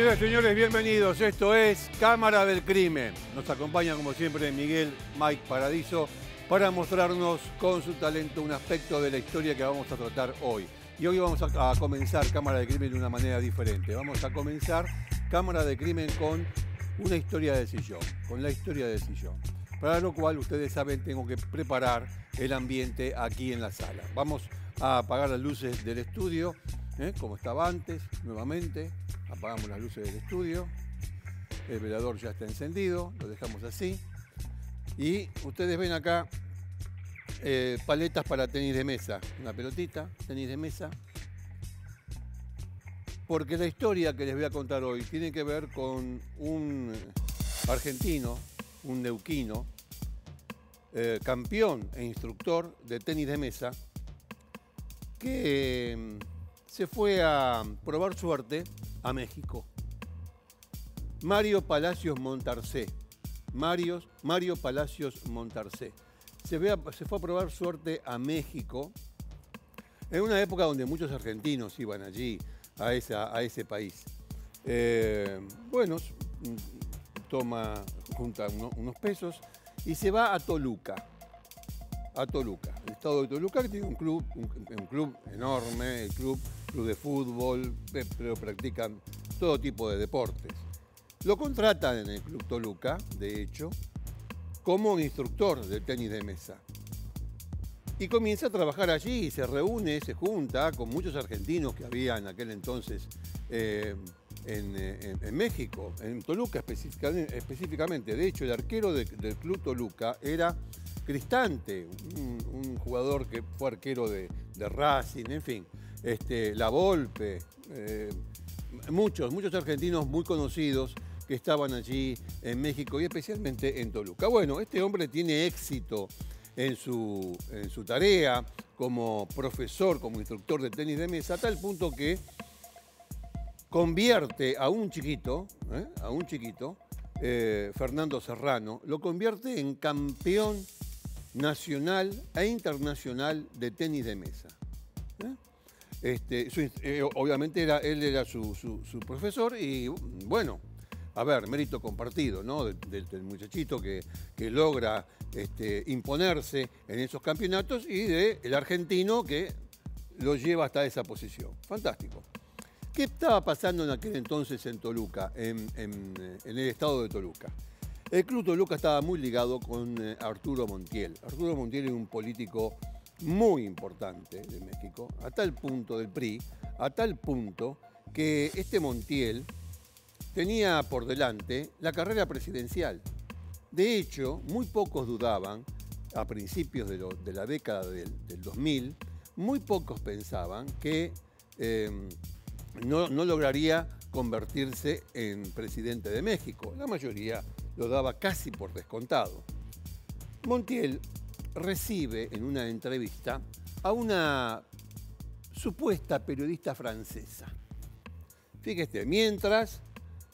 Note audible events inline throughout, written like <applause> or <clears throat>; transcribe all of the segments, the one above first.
Señoras y señores, bienvenidos. Esto es Cámara del Crimen. Nos acompaña, como siempre, Miguel Mike Paradiso para mostrarnos con su talento un aspecto de la historia que vamos a tratar hoy. Y hoy vamos a, comenzar Cámara del Crimen de una manera diferente. Vamos a comenzar Cámara del Crimen con una historia de sillón, con la historia del sillón. Para lo cual, ustedes saben, tengo que preparar el ambiente aquí en la sala. Vamos a apagar las luces del estudio, ¿eh? como estaba antes, nuevamente. Apagamos las luces del estudio. El velador ya está encendido, lo dejamos así. Y ustedes ven acá eh, paletas para tenis de mesa. Una pelotita, tenis de mesa. Porque la historia que les voy a contar hoy tiene que ver con un argentino, un neuquino, eh, campeón e instructor de tenis de mesa, que eh, se fue a probar suerte a México. Mario Palacios Montarcé. Mario, Palacios Montarcé. Se, ve se fue a probar suerte a México en una época donde muchos argentinos iban allí, a, esa- a ese país. Eh, bueno, toma, junta uno- unos pesos y se va a Toluca. A Toluca, el estado de Toluca, que tiene un club, un club enorme, el club, club de fútbol, pe- pero practican todo tipo de deportes. Lo contratan en el Club Toluca, de hecho, como instructor de tenis de mesa. Y comienza a trabajar allí y se reúne, se junta con muchos argentinos que había en aquel entonces eh, en, eh, México, en Toluca específicamente. De hecho, el arquero de- del Club Toluca era Cristante, un, jugador que fue arquero de Racing, en fin, este, La Volpe, eh, muchos, muchos argentinos muy conocidos que estaban allí en México y especialmente en Toluca. Bueno, este hombre tiene éxito en su, en su tarea como profesor, como instructor de tenis de mesa, a tal punto que convierte a un chiquito, ¿eh? a un chiquito, eh, Fernando Serrano, lo convierte en campeón nacional e internacional de tenis de mesa. Este, eh, obviamente él era su, profesor y bueno, a ver, mérito compartido, ¿no? Del, muchachito que, logra este, imponerse en esos campeonatos y del argentino que lo lleva hasta esa posición. Fantástico. ¿Qué estaba pasando en aquel entonces en Toluca, en, el estado de Toluca? El Club Toluca estaba muy ligado con eh, Arturo Montiel. Arturo Montiel era un político muy importante de México, a tal punto del PRI, a tal punto que este Montiel tenía por delante la carrera presidencial. De hecho, muy pocos dudaban, a principios de, la década del, del 2000, muy pocos pensaban que eh, no, no lograría convertirse en presidente de México. La mayoría lo daba casi por descontado. Montiel recibe en una entrevista a una supuesta periodista francesa. Fíjese, mientras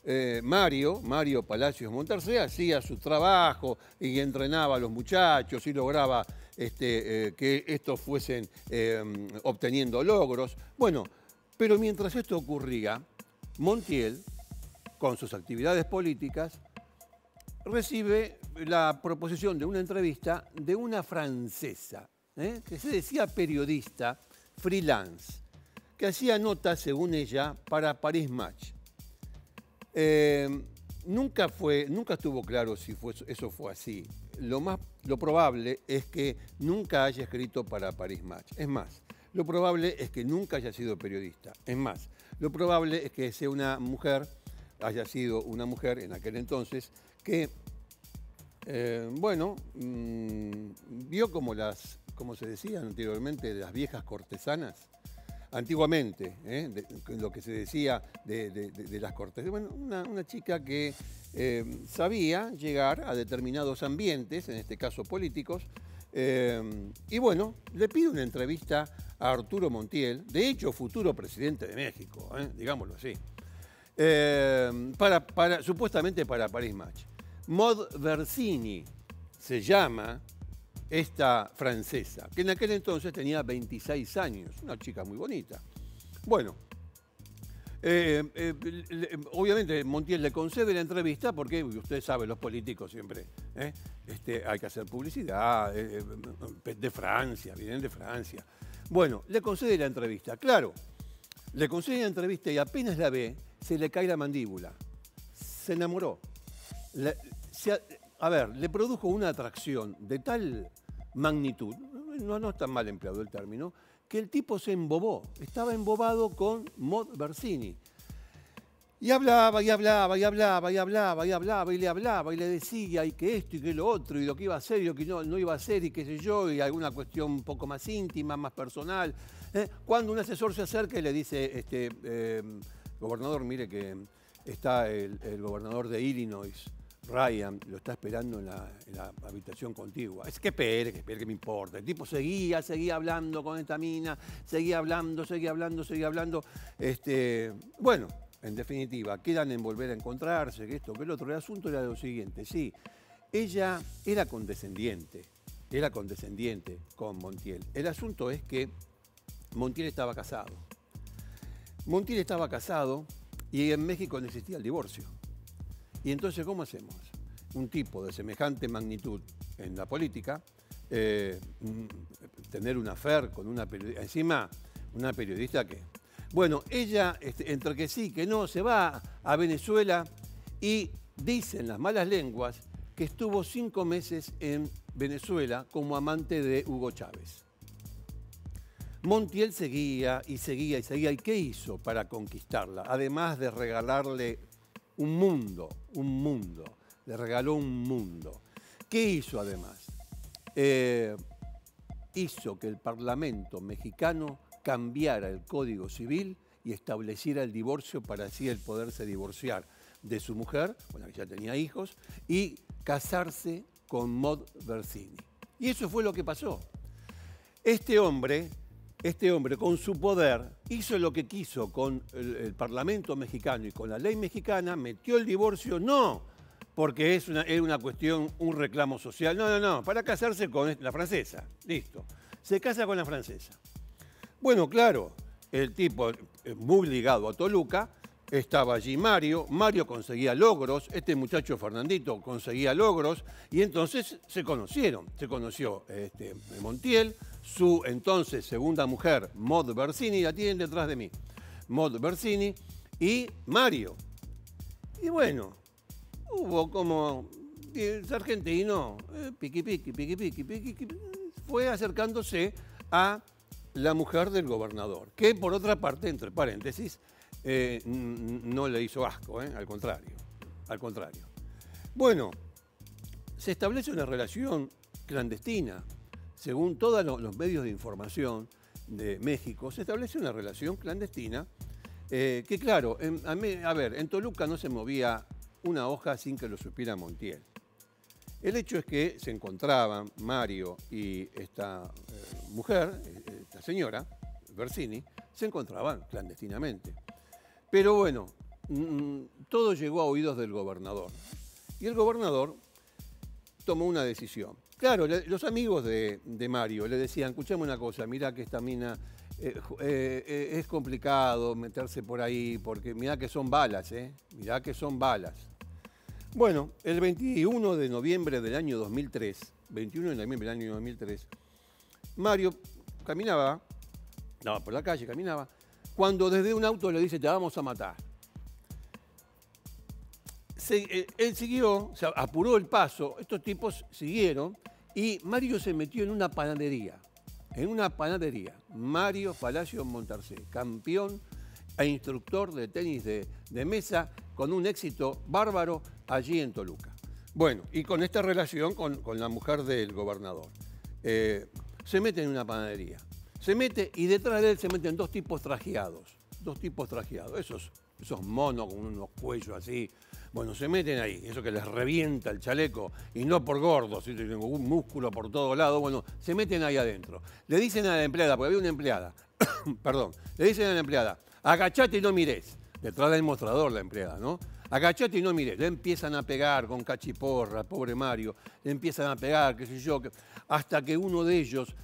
eh, Mario, Mario Palacios Montarcé, hacía su trabajo y entrenaba a los muchachos y lograba este, eh, que estos fuesen eh, obteniendo logros. Bueno, pero mientras esto ocurría, Montiel, con sus actividades políticas, recibe la proposición de una entrevista de una francesa, ¿eh? que se decía periodista freelance, que hacía notas, según ella, para Paris Match. Eh, nunca, fue, nunca estuvo claro si eso fue así. Lo, más, lo probable es que nunca haya escrito para Paris Match. Es más, lo probable es que nunca haya sido periodista. Es más, lo probable es que sea una mujer, haya sido una mujer en aquel entonces, que, eh, bueno, mm, vio como las, como se decía anteriormente, las viejas cortesanas antiguamente, ¿eh? lo que se decía de, de- las cortes. Bueno, una, chica que eh, sabía llegar a determinados ambientes, en este caso políticos, y bueno, le pide una entrevista a Arturo Montiel, de hecho futuro presidente de México, digámoslo así, para, para- supuestamente para Paris Match. Maud Versini se llama esta francesa, que en aquel entonces tenía 26 años, una chica muy bonita. Bueno, eh, eh, obviamente Montiel le concede la entrevista porque usted sabe, los políticos siempre ¿eh? este, hay que hacer publicidad, de Francia, vienen de Francia. Bueno, le concede la entrevista, claro, le concede la entrevista y apenas la ve, se le cae la mandíbula. Se enamoró. A, ver, le produjo una atracción de tal magnitud, no, no está mal empleado el término, que el tipo se embobó. Estaba embobado con Mod Bersini. Y hablaba, y hablaba, y hablaba, y hablaba, y hablaba, y le hablaba, y le decía, y que esto, y que lo otro, y lo que iba a hacer, y lo que no, no iba a hacer, y qué sé yo, y alguna cuestión un poco más íntima, más personal. ¿eh? Cuando un asesor se acerca y le dice, este, eh, gobernador, mire que está el gobernador de Illinois, Ryan, lo está esperando en la, habitación contigua. Es que espere, que espere, que me importa. El tipo seguía, seguía hablando con esta mina, seguía hablando, seguía hablando, seguía hablando. Este, bueno, en definitiva, quedan en volver a encontrarse, que esto, que el otro. El asunto era lo siguiente, sí, ella era condescendiente, era condescendiente con Montiel. El asunto es que Montiel estaba casado. Montiel estaba casado y en México no existía el divorcio. Y entonces, ¿cómo hacemos? Un tipo de semejante magnitud en la política, eh, tener una fer con una periodista, encima una periodista que... Bueno, ella, este, entre que sí, que no, se va a Venezuela y dicen las malas lenguas que estuvo cinco meses en Venezuela como amante de Hugo Chávez. Montiel seguía y seguía y seguía. ¿Y qué hizo para conquistarla? Además de regalarle un mundo, un mundo. Le regaló un mundo. ¿Qué hizo además? Eh, hizo que el Parlamento mexicano cambiara el Código Civil y estableciera el divorcio para así el poderse divorciar de su mujer, la que ya tenía hijos, y casarse con Mod Bersini. Y eso fue lo que pasó. Este hombre, este hombre con su poder hizo lo que quiso con el, Parlamento mexicano y con la ley mexicana, metió el divorcio, no porque es una, es una cuestión, un reclamo social, no, no, no, para casarse con la francesa, listo. Se casa con la francesa. Bueno, claro, el tipo eh, muy ligado a Toluca, estaba allí Mario, Mario conseguía logros, este muchacho Fernandito conseguía logros, y entonces se conocieron. Se conoció este, Montiel, su entonces segunda mujer, Maud Bersini, la tienen detrás de mí, Maud Bersini, y Mario. Y bueno, hubo como es argentino, eh, piqui piqui, piqui piqui, piqui, fue acercándose a la mujer del gobernador, que por otra parte, entre paréntesis, eh, no le hizo asco, eh, al contrario, al contrario. Bueno, se establece una relación clandestina, según todos lo- los medios de información de México, se establece una relación clandestina eh, que claro, en- a, ver, en Toluca no se movía una hoja sin que lo supiera Montiel. El hecho es que se encontraban Mario y esta eh, mujer, eh, esta señora, Bersini, se encontraban clandestinamente. Pero bueno, mm, todo llegó a oídos del gobernador. Y el gobernador tomó una decisión. Claro, los amigos de, Mario le decían, escuchame una cosa, mira que esta mina eh, eh, eh, es complicado meterse por ahí, porque mirá que son balas, ¿eh? Mirá que son balas. Bueno, el 21 de noviembre del año 2003, 21 de noviembre del año 2003, Mario caminaba, andaba por la calle, caminaba, cuando desde un auto le dice, te vamos a matar. Se- eh, él siguió, apuró el paso, estos tipos siguieron y Mario se metió en una panadería, en una panadería. Mario Palacio Montarcé, campeón e instructor de tenis de, mesa con un éxito bárbaro allí en Toluca. Bueno, y con esta relación con, con la mujer del gobernador. Eh, se mete en una panadería. Se mete y detrás de él se meten dos tipos trajeados. Dos tipos trajeados. Esos, esos monos con unos cuellos así. Bueno, se meten ahí. Eso que les revienta el chaleco. Y no por gordos, ¿sí? tengo un músculo por todo lado. Bueno, se meten ahí adentro. Le dicen a la empleada, porque había una empleada. <coughs> Perdón. Le dicen a la empleada, agachate y no mires. Detrás del mostrador la empleada, ¿no? Agachate y no mires. Le empiezan a pegar con cachiporra, pobre Mario. Le empiezan a pegar, qué sé yo. hasta que uno de ellos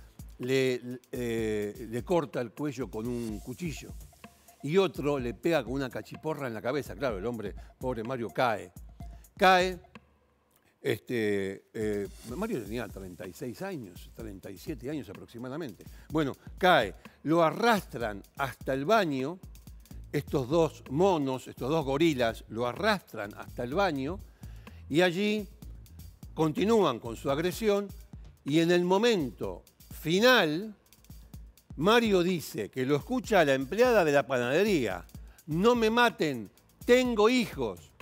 eh, le corta el cuello con un cuchillo. Y otro le pega con una cachiporra en la cabeza. Claro, el hombre, pobre Mario, cae. Cae. Este, eh, Mario tenía 36 años, 37 años aproximadamente. Bueno, cae. Lo arrastran hasta el baño. Estos dos monos, estos dos gorilas, lo arrastran hasta el baño y allí continúan con su agresión y en el momento final Mario dice que lo escucha la empleada de la panadería. No me maten, tengo hijos.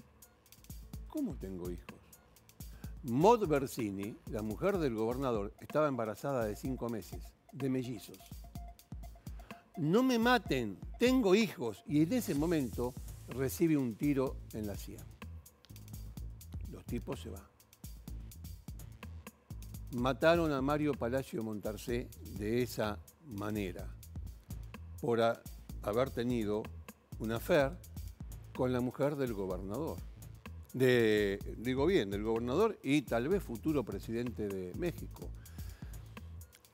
¿Cómo tengo hijos? Maud Bersini, la mujer del gobernador, estaba embarazada de cinco meses, de mellizos. No me maten, tengo hijos. Y en ese momento recibe un tiro en la sien. Los tipos se van. Mataron a Mario Palacio Montarcé de esa manera por haber tenido una affair con la mujer del gobernador. De, digo bien, del gobernador y tal vez futuro presidente de México.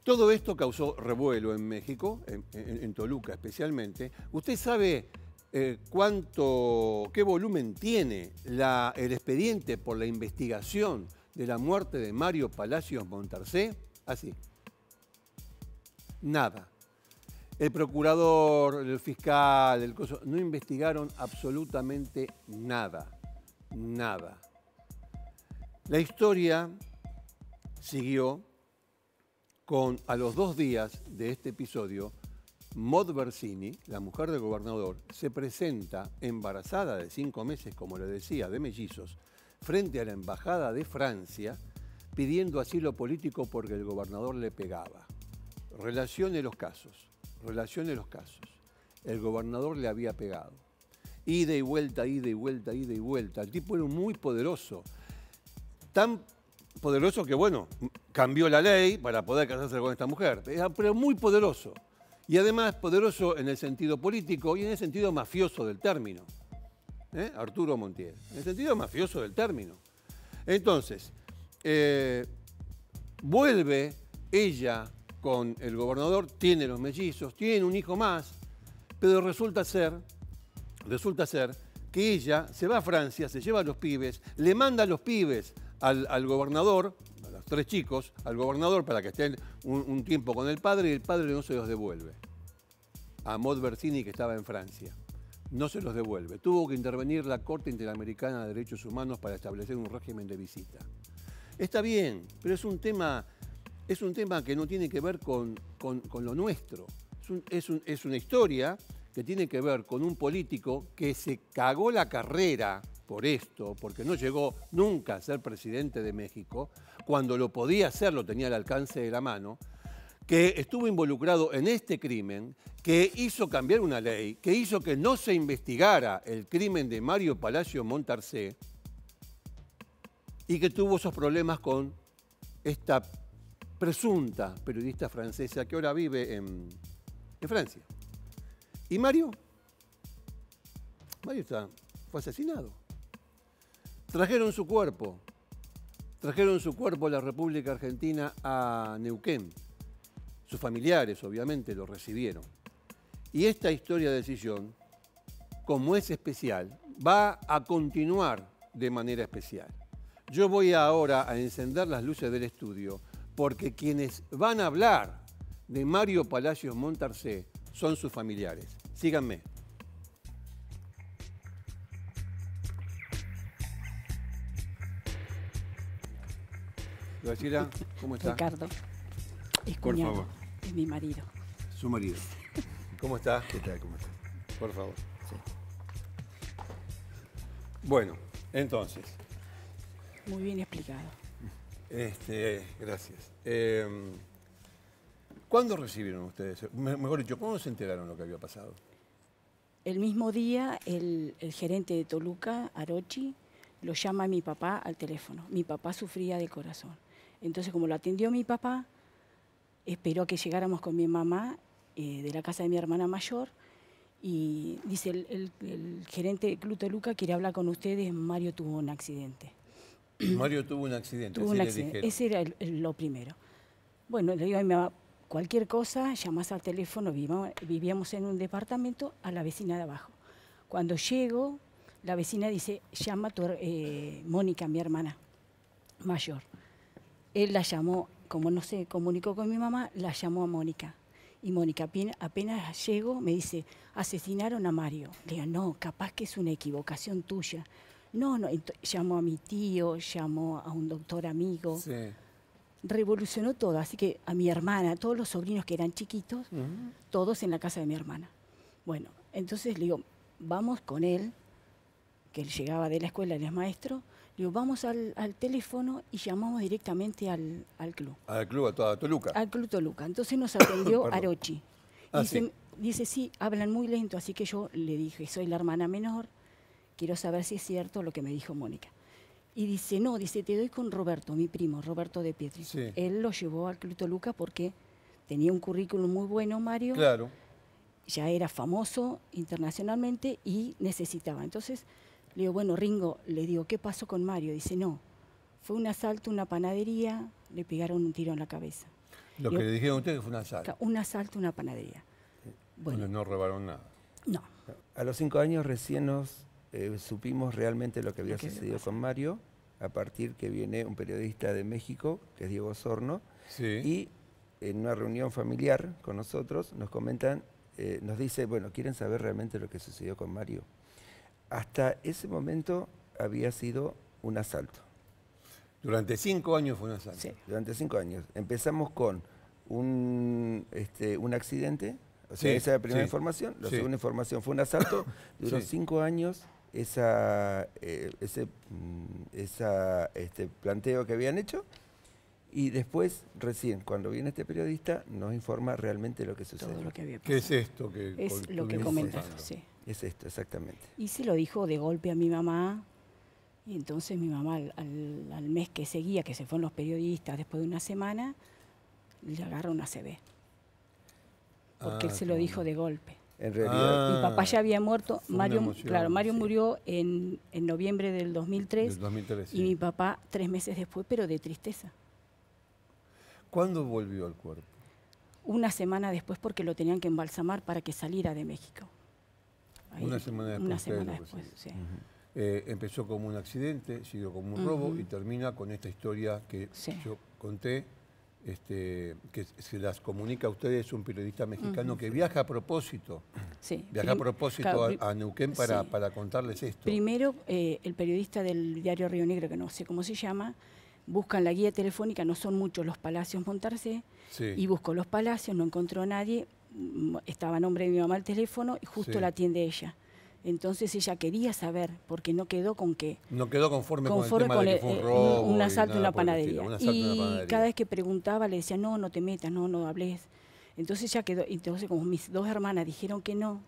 Todo esto causó revuelo en México, en, Toluca especialmente. ¿Usted sabe eh, cuánto, qué volumen tiene el expediente por la investigación de la muerte de Mario Palacios Montarcé? Así nada. El procurador, el fiscal, el coso, no investigaron absolutamente nada, nada. La historia siguió con, a los dos días de este episodio, Maud Bersini, la mujer del gobernador, se presenta embarazada de cinco meses, como le decía, de mellizos, frente a la embajada de Francia, pidiendo asilo político porque el gobernador le pegaba. Relacione los casos, relacione los casos. El gobernador le había pegado. Ida y vuelta, ida y vuelta, ida y vuelta. El tipo era muy poderoso. Tan poderoso que, bueno, cambió la ley para poder casarse con esta mujer. Pero muy poderoso. Y además poderoso en el sentido político y en el sentido mafioso del término. ¿Eh? Arturo Montiel. En el sentido mafioso del término. Entonces, eh, vuelve ella con el gobernador, tiene los mellizos, tiene un hijo más, pero resulta ser, resulta ser que ella se va a Francia, se lleva a los pibes, le manda a los pibes al, gobernador, a los tres chicos, al gobernador para que estén un, tiempo con el padre y el padre no se los devuelve. A Maud Bersini que estaba en Francia. No se los devuelve. Tuvo que intervenir la Corte Interamericana de Derechos Humanos para establecer un régimen de visita. Está bien, pero es un tema es un tema que no tiene que ver con, lo nuestro. Es, una historia que tiene que ver con un político que se cagó la carrera por esto, porque no llegó nunca a ser presidente de México, cuando lo podía hacer, lo tenía al alcance de la mano, que estuvo involucrado en este crimen, que hizo cambiar una ley, que hizo que no se investigara el crimen de Mario Palacio Montarcé y que tuvo esos problemas con esta presunta periodista francesa que ahora vive en, Francia. ¿Y Mario? Mario está, fue asesinado. Trajeron su cuerpo, trajeron su cuerpo a la República Argentina a Neuquén. Sus familiares, obviamente, lo recibieron. Y esta historia de decisión, como es especial, va a continuar de manera especial. Yo voy ahora a encender las luces del estudio porque quienes van a hablar de Mario Palacios Montarcé son sus familiares. Síganme. Graciela, ¿cómo está? Ricardo, es Por favor. es mi marido. Su marido. ¿Cómo está? ¿Qué tal? ¿Cómo está? Por favor. Sí. Bueno, entonces. Muy bien explicado. Este, gracias. Em, ¿Cuándo recibieron ustedes? Mejor dicho, ¿cuándo se enteraron lo que había pasado? El mismo día, el, gerente de Toluca, Arochi, lo llama a mi papá al teléfono. Mi papá sufría de corazón. Entonces, como lo atendió mi papá, esperó que llegáramos con mi mamá eh, de la casa de mi hermana mayor y dice, el, gerente de Club Toluca quiere hablar con ustedes, Mario tuvo un accidente. <clears throat> Mario tuvo un accidente. Tuvo un accidente. Ese era lo primero. Bueno, le digo a mi mamá, cualquier cosa, llamás al teléfono, vivíamos, vivíamos en un departamento, a la vecina de abajo. Cuando llego, la vecina dice, llama a tu, eh, Mónica, mi hermana mayor. Él la llamó, como no se comunicó con mi mamá, la llamó a Mónica. Y Mónica, apen- apenas llego, me dice, asesinaron a Mario. Le digo, no, capaz que es una equivocación tuya. No, no, llamó a mi tío, llamó a un doctor amigo. Sí. Revolucionó todo, así que a mi hermana, a todos los sobrinos que eran chiquitos, todos en la casa de mi hermana. Bueno, entonces le digo, vamos con él, que él llegaba de la escuela, él es maestro, le digo, vamos al, al teléfono y llamamos directamente al, al club, Al club, a toda Toluca. al club Toluca. Entonces nos atendió. <coughs> Arochi. Ah, dice, sí. dice, sí, hablan muy lento, así que yo le dije, soy la hermana menor, quiero saber si es cierto lo que me dijo Mónica. Y dice, no, dice, te doy con Roberto, mi primo, Roberto de Pietri. Sí. Él lo llevó al Club Toluca porque tenía un currículum muy bueno, Mario, Claro. ya era famoso internacionalmente y necesitaba. Entonces le digo, bueno, Ringo, le digo, ¿qué pasó con Mario? Dice, no, fue un asalto a una panadería, le pegaron un tiro en la cabeza. Lo que le dijeron a ustedes fue una sala. Ca- Un asalto a una panadería. Bueno, Bueno, no robaron nada. no, A los cinco años recién nos eh, supimos realmente lo que había sucedido con Mario, a partir que viene un periodista de México, que es Diego Sorno, Sí. y en una reunión familiar con nosotros nos comentan, eh, nos dice, bueno, ¿quieren saber realmente lo que sucedió con Mario? Hasta ese momento había sido un asalto. Durante cinco años fue una sala. sí. Durante cinco años. Empezamos con un, este, un accidente, o sea, Sí, esa es la primera sí, información. La sí. segunda información fue un asalto. <coughs> Duró Sí. cinco años esa, eh, ese mm, esa, este, planteo que habían hecho. Y después, recién, cuando viene este periodista, nos informa realmente lo que sucedió. todo lo que había ¿Qué es esto que Es lo que comentaste, contando? sí. Es esto, exactamente. Y se lo dijo de golpe a mi mamá. Y entonces mi mamá al, al- al mes que seguía, que se fueron los periodistas, después de una semana, le agarra una CB. Porque Ah, él se lo dijo de golpe. En realidad, Ah, Mi papá ya había muerto. Mario, emoción, claro, Mario sí. murió en, en noviembre del 2003 Del 2003, y sí. mi papá tres meses después, pero de tristeza. ¿Cuándo volvió al cuerpo? Una semana después porque lo tenían que embalsamar para que saliera de México. Una semana después Una semana después, sí. Eh, empezó como un accidente, siguió como un robo y termina con esta historia que Sí. yo conté, este, que se las comunica a ustedes un periodista mexicano que viaja a propósito, Sí. viaja a propósito claro, a, Neuquén para, sí. para contarles esto. Primero, eh, el periodista del diario Río Negro, que no sé cómo se llama, buscan la guía telefónica, no son muchos los palacios montarse, Sí. y buscó los palacios, no encontró a nadie, mm, estaba a nombre de mi mamá el teléfono y justo la atiende ella. Entonces ella quería saber, porque no quedó con que No quedó conforme, conforme con el tema de que con fue un el- robo. un asalto en una panadería. un asalto en una Y panadería. cada vez que preguntaba le decía, no, no te metas, no, no hables. Entonces ya quedó, entonces como mis dos hermanas dijeron que no,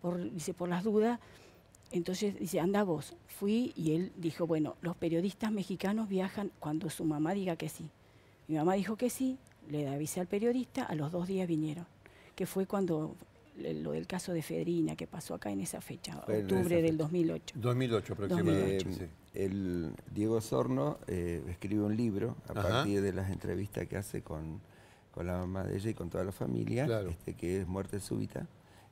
por, dice, por las dudas, entonces dice, anda vos. Fui y él dijo, bueno, los periodistas mexicanos viajan cuando su mamá diga que sí. Mi mamá dijo que sí, le avisé al periodista, a los dos días vinieron, que fue cuando lo del caso de Fedrina, que pasó acá en esa fecha, octubre esa del fecha. 2008. 2008 aproximadamente. 2008. sí. el Diego Sorno eh, escribe un libro a Ajá. partir de las entrevistas que hace con, con la mamá de ella y con toda la familia, Claro. este, que es Muerte Súbita.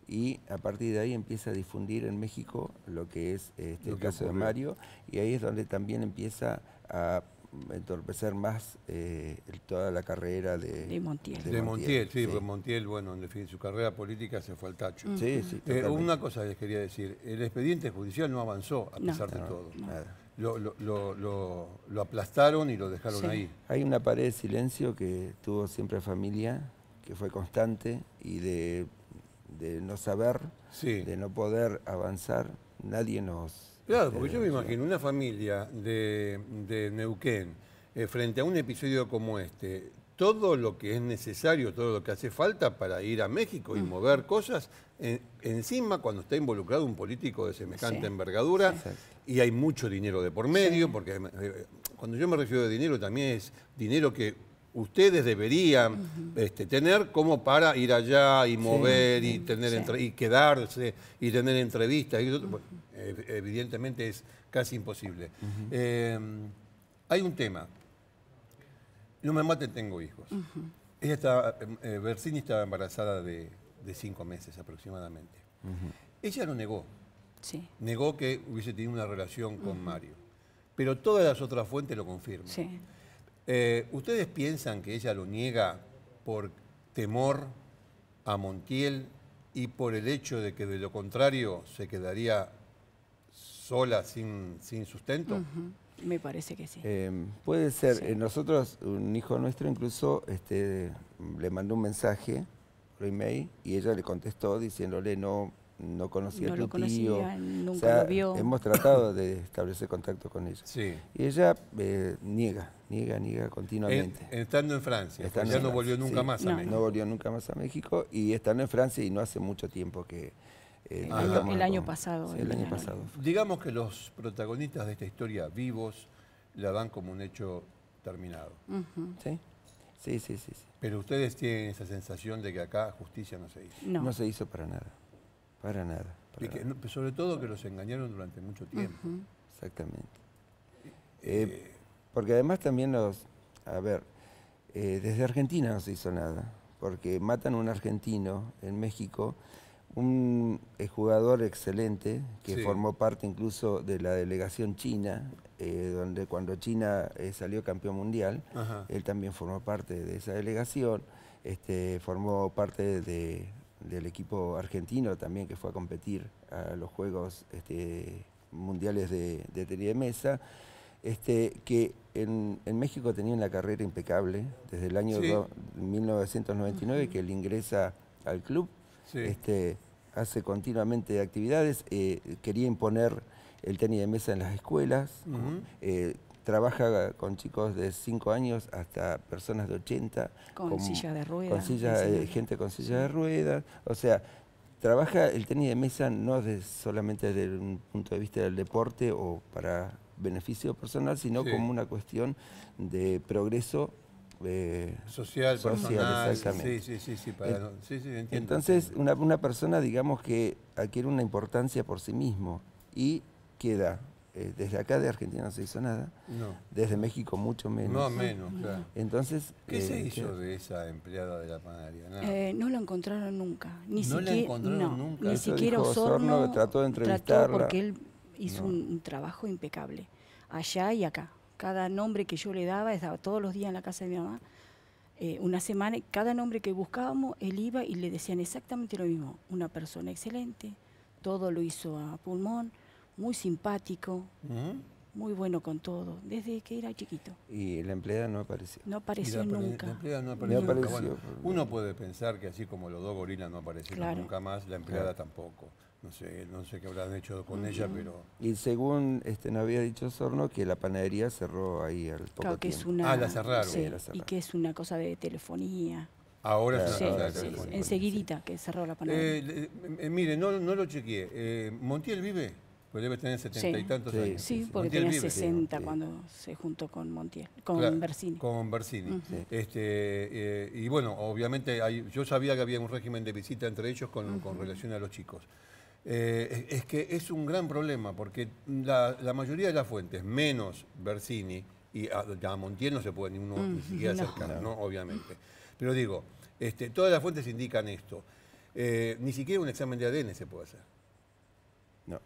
Y a partir de ahí empieza a difundir en México lo que es este, Lo el que caso de. Mario. Y ahí es donde también empieza a entorpecer más eh, el- toda la carrera de, De Montiel. De, Montiel, sí, porque Montiel, bueno, en definitiva, su carrera política se fue al tacho. Sí, sí, Eh, una cosa les quería decir, el expediente judicial no avanzó a No. pesar de No, todo. nada. Lo, lo- lo- lo- lo aplastaron y lo dejaron Sí. ahí. Hay una pared de silencio que tuvo siempre familia, que fue constante y de, de no saber, Sí. de no poder avanzar, nadie nos... Claro, porque yo me nos- imagino una familia de, de Neuquén eh, frente a un episodio como este, todo lo que es necesario, todo lo que hace falta para ir a México y Mm. mover cosas, en- encima cuando está involucrado un político de semejante Sí. envergadura Sí. y hay mucho dinero de por medio, Sí. porque eh, cuando yo me refiero de dinero también es dinero que ustedes deberían este, tener como para ir allá y mover y tener sí. entre- y quedarse y tener entrevistas. y ev- evidentemente es casi imposible. Eh, hay un tema. No me maten, tengo hijos. Ella estaba, eh, Bersini estaba embarazada de, de cinco meses aproximadamente. Ella lo negó. Sí. Negó que hubiese tenido una relación con Mario. Pero todas las otras fuentes lo confirman. Sí. Eh, ¿Ustedes piensan que ella lo niega por temor a Montiel y por el hecho de que de lo contrario se quedaría sola sin, sin sustento? Me parece que sí. Eh, puede ser. Sí. Eh, nosotros, un hijo nuestro incluso este, le mandó un mensaje por email y ella le contestó diciéndole no, no conocía No a lo tu tío. conocía, nunca O sea, lo vio. Hemos tratado de establecer contacto con ella. Sí. Y ella eh, niega, niega, niega En- continuamente. estando en Francia, Estando ya en no Francia, volvió nunca sí. más a No. México. No volvió nunca más a México y estando en Francia y no hace mucho tiempo que... eh, El año- el pasado, sí, el el año año- pasado. Digamos que los protagonistas de esta historia vivos la dan como un hecho terminado. ¿Sí? Sí, sí, sí. sí. Pero ustedes tienen esa sensación de que acá justicia no se hizo. No. No. se hizo para nada. Para nada. para Y que- nada. no, sobre todo que los engañaron durante mucho tiempo. Ujú. Exactamente. Eh, Eh, porque además también los, a ver, eh, desde Argentina no se hizo nada, porque matan a un argentino en México, un eh, jugador excelente que Sí. formó parte incluso de la delegación china, eh, donde cuando China eh, salió campeón mundial, Ajá. él también formó parte de esa delegación, este, formó parte de- del equipo argentino también que fue a competir a los Juegos este, Mundiales de, de tenis de mesa, este, que en, en México tenía una carrera impecable desde el año Sí. do- 1999 que él ingresa al club, Sí. este, hace continuamente actividades, eh, quería imponer el tenis de mesa en las escuelas, eh, trabaja con chicos de 5 años hasta personas de 80. Con silla de ruedas, Con silla, eh, gente con silla de ruedas. O sea, trabaja el tenis de mesa no de- solamente desde un punto de vista del deporte o para beneficio personal, sino Sí. como una cuestión de progreso. Eh, Social, Social, personal. exactamente. Sí, sí, sí, sí, para En- no- sí, sí, entiendo. Entonces, una, una persona, digamos, que adquiere una importancia por sí mismo y queda, eh, desde acá de Argentina no se hizo nada, No, desde México mucho menos. no menos, claro. Entonces, ¿Qué eh, se hizo queda- de esa empleada de la panadería? Eh, no lo encontraron nunca. Ni ¿No la siquiera, encontraron no, nunca? Ni Eso siquiera dijo Osorno, Osorno trató de entrevistarla. porque él hizo No. un, un trabajo impecable, allá y acá. Cada nombre que yo le daba, estaba todos los días en la casa de mi mamá, eh, una semana, y cada nombre que buscábamos, él iba y le decían exactamente lo mismo. Una persona excelente, todo lo hizo a pulmón, muy simpático, Ujú. muy bueno con todo, desde que era chiquito. Y la empleada no apareció. No apareció la, nunca. la empleada no apareció. No nunca. apareció. Bueno, uno puede pensar que así como los dos gorilas no aparecieron Claro. nunca más, la empleada tampoco. No sé, no sé qué habrán hecho con ella, pero... Y según este, nos había dicho Osorno, que la panadería cerró ahí al poco Claro, que es tiempo. una, Ah, la cerraron. sí, Sí, la y que es una cosa de telefonía. Ahora Claro, es ah, cosa de sí, sí, enseguidita que cerró la Eh, panadería. le- eh, mire, no, no lo chequeé. Eh, ¿Montiel vive? Pues debe tener setenta y tantos Sí. años. sí, porque Montiel tenía vive. 60 sí. cuando se juntó con Montiel, con Claro, Bersini. Con Bersini. Este, eh, y bueno, obviamente hay- yo sabía que había un régimen de visita entre ellos con, con relación a los chicos. Eh, es, que es un gran problema porque la, la mayoría de las fuentes, menos Bersini, y a, a Montiel no se puede ni uno ni Mm, siquiera no. acercar, ¿no? obviamente. Pero digo, este, todas las fuentes indican esto. Eh, ni siquiera un examen de ADN se puede hacer. No.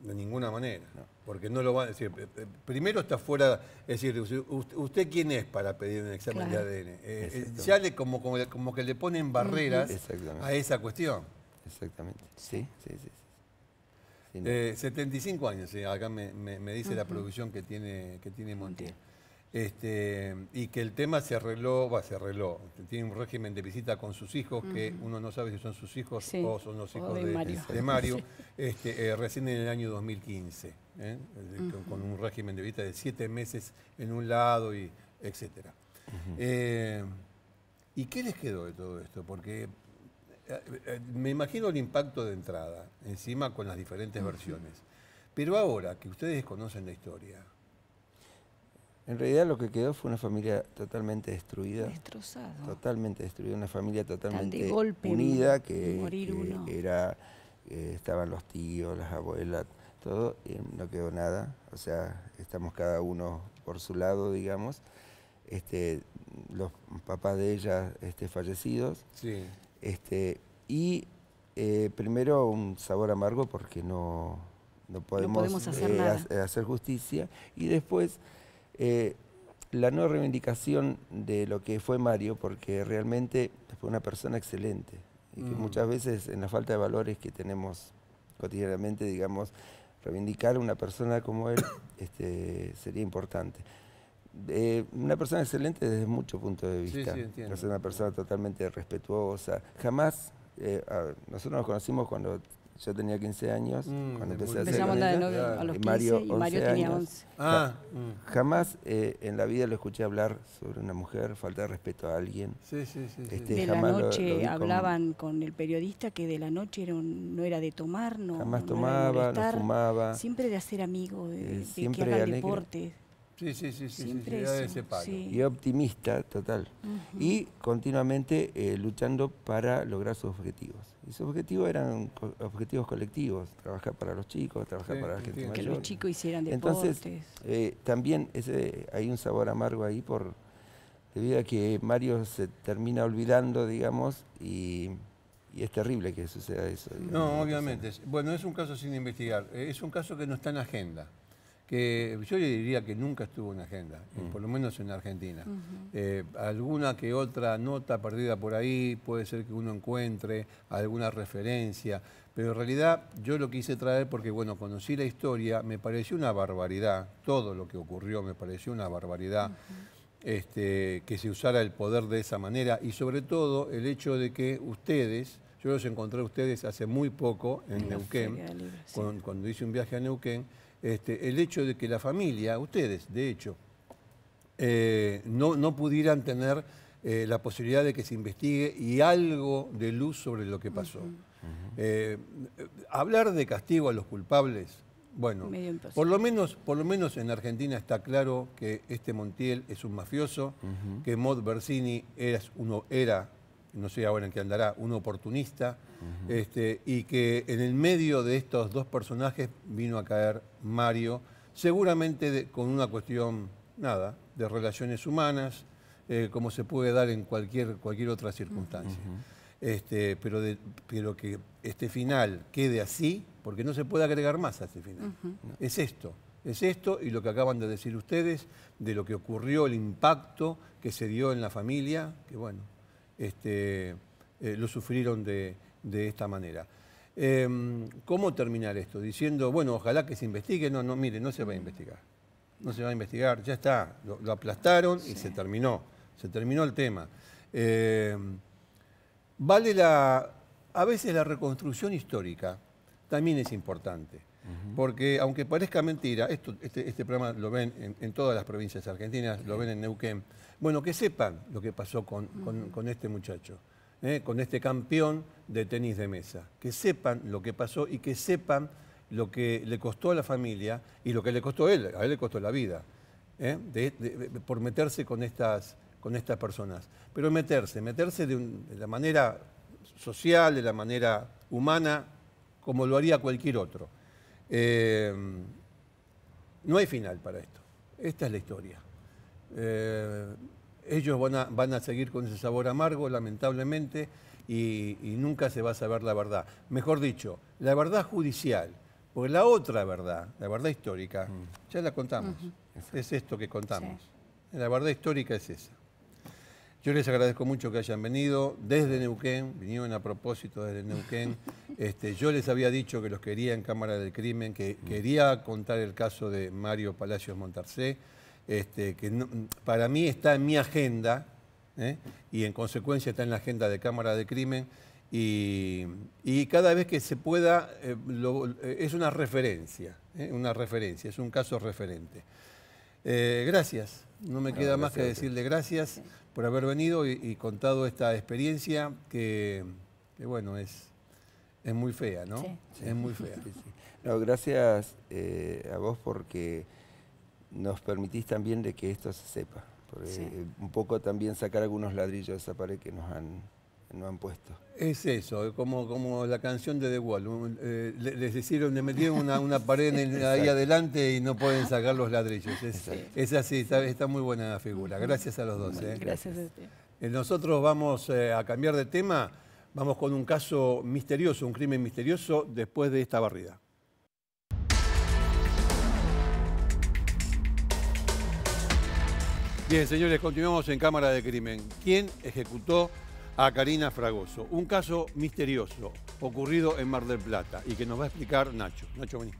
De ninguna manera. No. Porque no lo va a decir. eh, Primero está fuera. Es decir, usted, usted quién es para pedir un examen Claro. de ADN. Eh, ya le, como, como, como que le ponen barreras a esa cuestión. Exactamente. Sí, sí, sí. Eh, 75 años, sí, acá me, me- me dice la producción que tiene, que tiene Montiel. Este, y que el tema se arregló, va, se arregló. Tiene un régimen de visita con sus hijos, que uno no sabe si son sus hijos Sí, o son los o hijos de de, Mario. de Mario, <laughs> este, eh, recién en el año 2015, ¿eh? con, con un régimen de visita de siete meses en un lado, y etcétera. Eh, ¿Y qué les quedó de todo esto? Porque me imagino el impacto de entrada, encima con las diferentes versiones. Pero ahora que ustedes conocen la historia, En realidad lo que quedó fue una familia totalmente destruida. Destrozado. Totalmente destruida, una familia totalmente golpe, unida que, morir que uno. era eh, estaban los tíos, las abuelas, todo, y no quedó nada. O sea, estamos cada uno por su lado, digamos. Este, los papás de ella este, fallecidos. Sí. Este, y eh, primero un sabor amargo porque no, no podemos, podemos hacer eh, nada. ha- hacer justicia. Y después eh, la no reivindicación de lo que fue Mario, porque realmente fue una persona excelente. Y que Mm. muchas veces en la falta de valores que tenemos cotidianamente, digamos, reivindicar a una persona como él <coughs> este, sería importante. Eh, una persona excelente desde muchos puntos de Sí, vista. sí, entiendo. Es una persona totalmente respetuosa. Jamás, eh, a- nosotros nos conocimos cuando yo tenía 15 años, Mm, cuando empecé a hacer Empezamos a de novio los Y 15 Mario, y Mario 11 tenía años. 11. Ah, mm. Jamás eh, en la vida lo escuché hablar sobre una mujer, falta de respeto a alguien. sí, sí, sí. sí. Este, De la jamás lo- lo noche con- hablaban con el periodista que de la noche era un- no era de tomar, no, Jamás no tomaba, no fumaba. Siempre de hacer amigos, de, Eh, de siempre que hagan deporte. Sí, sí, sí, sí, sí, Siempre sí, eso, ese palo. sí. Y optimista, total. Y continuamente eh, luchando para lograr sus objetivos. Y sus objetivos eran co- objetivos colectivos, trabajar para los chicos, trabajar Sí, para la gente entiendo. Que mayor. los chicos hicieran deportes. Entonces, eh, también ese, hay un sabor amargo ahí por debido a que Mario se termina olvidando, digamos, y, y es terrible que suceda eso. digamos, No, obviamente. Bueno, es un caso sin investigar. Eh, Es un caso que no está en agenda. Que yo le diría que nunca estuvo en agenda, eh, por lo menos en Argentina. Eh, alguna que otra nota perdida por ahí, puede ser que uno encuentre alguna referencia, pero en realidad yo lo quise traer porque, bueno, conocí la historia, me pareció una barbaridad, todo lo que ocurrió me pareció una barbaridad este, que se usara el poder de esa manera y sobre todo el hecho de que ustedes, yo los encontré a ustedes hace muy poco en Neuquén, sí. cuan- cuando, hice un viaje a Neuquén, este, el hecho de que la familia, ustedes de hecho, eh, no, no pudieran tener eh, la posibilidad de que se investigue y algo de luz sobre lo que pasó. Eh, eh, hablar de castigo a los culpables, bueno, por lo menos, por lo menos en Argentina está claro que este Montiel es un mafioso, que Mod Bersini era, uno, era, no sé ahora en qué andará, un oportunista, este, y que en el medio de estos dos personajes vino a caer Mario, seguramente de- con una cuestión, nada, de relaciones humanas, eh, como se puede dar en cualquier, cualquier otra circunstancia. Este, pero, de- pero que este final quede así, porque no se puede agregar más a este final. Es esto, es esto y lo que acaban de decir ustedes, de lo que ocurrió, el impacto que se dio en la familia, que bueno, este, eh, lo sufrieron de, de esta manera. Em, ¿Cómo terminar esto? Diciendo, bueno, ojalá que se investigue. No, no, mire, no se va a investigar. No se va a investigar, ya está. Lo, lo aplastaron y se terminó. Se terminó el tema. Em, vale la. A veces la reconstrucción histórica también es importante. Porque aunque parezca mentira, esto, este, este programa lo ven en, en todas las provincias argentinas, lo ven en Neuquén. Bueno, que sepan lo que pasó con, con- con este muchacho, ¿eh? con este campeón de tenis de mesa. Que sepan lo que pasó y que sepan lo que le costó a la familia y lo que le costó a él. A él le costó la vida. ¿eh? de- de- de- por meterse con estas, con estas personas. Pero meterse, meterse de, un- de la manera social, de la manera humana, como lo haría cualquier otro. Eh, no hay final para esto. Esta es la historia. Eh, ellos van a, van a seguir con ese sabor amargo, lamentablemente, y, y nunca se va a saber la verdad. Mejor dicho, la verdad judicial, porque la otra verdad, la verdad histórica, ya la contamos. Es esto que contamos. La verdad histórica es esa. Yo les agradezco mucho que hayan venido desde Neuquén, vinieron a propósito desde Neuquén. <laughs> Este, yo les había dicho que los quería en Cámara del Crimen, que quería contar el caso de Mario Palacios Montarcé, este, que no- para mí está en mi agenda ¿eh? y en consecuencia está en la agenda de Cámara del Crimen. Y, y cada vez que se pueda, eh, lo- eh, es una referencia, ¿eh? una referencia, es un caso referente. Eh, gracias. No me No, queda más que decirle gracias por haber venido y, y contado esta experiencia que, que, bueno, es, es muy fea, ¿no? Sí. Es muy fea. Sí, sí. No, gracias eh, a vos porque nos permitís también de que esto se sepa. Porque Sí. eh, un poco también sacar algunos ladrillos de esa pared que nos han no han puesto. Es eso, como, como la canción de The Wall. un- eh, le- les hicieron, le metieron una, una pared en- <laughs> ahí adelante y no pueden sacar los ladrillos. Es, es así, está, está muy buena la figura. Gracias a los dos. ¿eh? Gracias a usted. Eh, Nosotros vamos eh, a cambiar de tema. Vamos con un caso misterioso, un crimen misterioso después de esta barrida. Bien, señores, continuamos en Cámara de Crimen. ¿Quién ejecutó a Karina Fragoso? Un caso misterioso ocurrido en Mar del Plata y que nos va a explicar Nacho. Nacho, vení.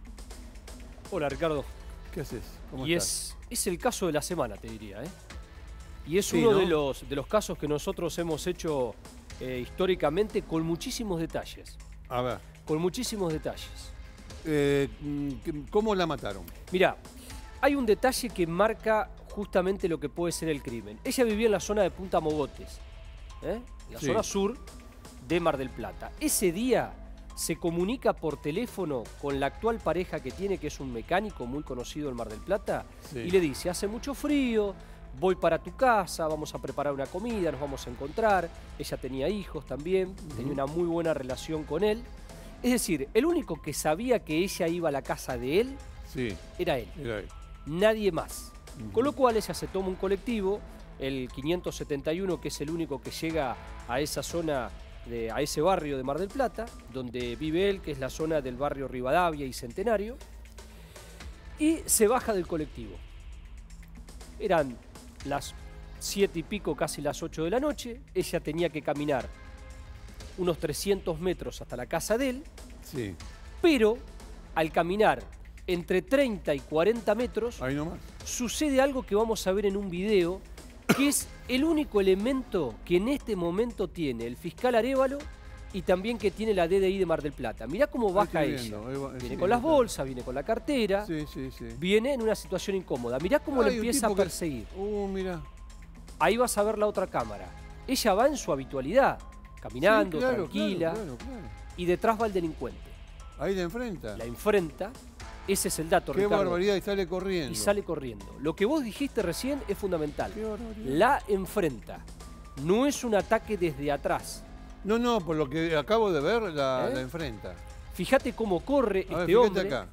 Hola Ricardo. ¿Qué haces? ¿Cómo y estás? es, es el caso de la semana, te diría. ¿eh? Y es Sí, uno ¿no? de, los, de los casos que nosotros hemos hecho eh, históricamente con muchísimos detalles. A ver, Con muchísimos detalles. eh, mm, ¿cómo la mataron? Mira, hay un detalle que marca justamente lo que puede ser el crimen. Ella vivía en la zona de Punta Mogotes, ¿eh? la Sí. zona sur de Mar del Plata. Ese día se comunica por teléfono con la actual pareja que tiene, que es un mecánico muy conocido en Mar del Plata, Sí. y le dice, hace mucho frío, voy para tu casa, vamos a preparar una comida, nos vamos a encontrar. Ella tenía hijos también, tenía una muy buena relación con él. Es decir, el único que sabía que ella iba a la casa de él Sí, era él era él. nadie más. Con lo cual ella se toma un colectivo, el 571, que es el único que llega a esa zona, de- a ese barrio de Mar del Plata, donde vive él, que es la zona del barrio Rivadavia y Centenario, y se baja del colectivo. Eran las siete y pico, casi las 8 de la noche, ella tenía que caminar unos 300 metros hasta la casa de él, Sí, pero al caminar entre 30 y 40 metros, ahí nomás. sucede algo que vamos a ver en un video, que es el único elemento que en este momento tiene el fiscal Arevalo y también que tiene la DDI de Mar del Plata. Mirá cómo baja ella. Viene sí, con las bolsas, viene con la cartera, Sí, sí, sí. viene en una situación incómoda. Mirá cómo le empieza a que- perseguir. Uh, mira. Ahí vas a ver la otra cámara. Ella va en su habitualidad, caminando, claro, tranquila, Claro, claro, claro. y detrás va el delincuente. Ahí la enfrenta. La enfrenta, ese es el dato, Qué Ricardo. barbaridad, y sale corriendo. y sale corriendo. Lo que vos dijiste recién es fundamental. Qué barbaridad. La enfrenta. No es un ataque desde atrás. No, no, por lo que acabo de ver, la, ¿Eh? la enfrenta. Fíjate cómo corre A ver, este fíjate hombre. acá.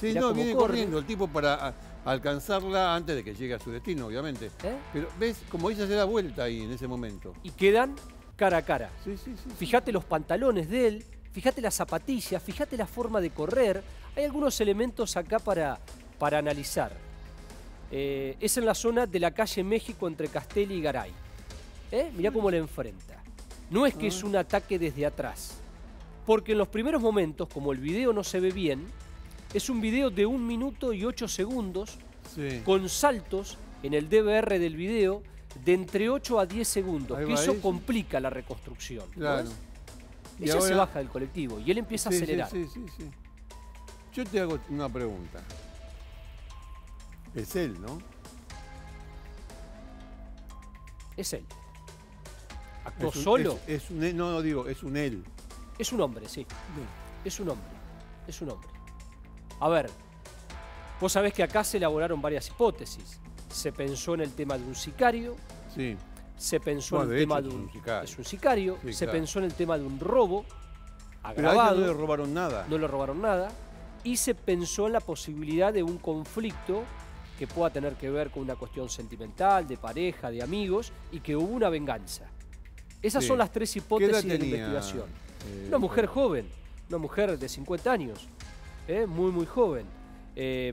Sí, no, viene corre. corriendo el tipo para a- alcanzarla antes de que llegue a su destino, obviamente. ¿eh? Pero ves, como ella se da vuelta ahí en ese momento. Y quedan cara a cara. Sí, sí, sí. Fíjate los pantalones de él, fíjate las zapatillas, fíjate la forma de correr. Hay algunos elementos acá para, para analizar. Eh, es en la zona de la calle México entre Castelli y Garay. ¿Eh? Mirá cómo le enfrenta. No es que es un ataque desde atrás. Porque en los primeros momentos, como el video no se ve bien, es un video de un minuto y ocho segundos Sí. con saltos en el DVR del video de entre 8 a 10 segundos, Ahí que eso eso. complica la reconstrucción. ¿no Claro. Ella se baja del colectivo y él empieza Sí, a acelerar. Sí, sí, sí. Yo te hago una pregunta. Es él, ¿no? Es él. ¿Actuó Es un- solo? Es, es un él, no, no digo, es un él. Es un hombre, sí. Es un hombre. Es un hombre. A ver, vos sabés que acá se elaboraron varias hipótesis. Se pensó en el tema de un sicario, Sí. se pensó en el de tema hecho de es un, un sicario. es un sicario, Sí, se claro. pensó en el tema de un robo Pero a ella agravado. no le robaron nada. no le robaron nada, y se pensó en la posibilidad de un conflicto que pueda tener que ver con una cuestión sentimental, de pareja, de amigos, y que hubo una venganza. Esas Sí. son las tres ¿Qué edad hipótesis de la investigación. eh, Una mujer joven, una mujer de 50 años, ¿eh? muy, muy joven. Eh,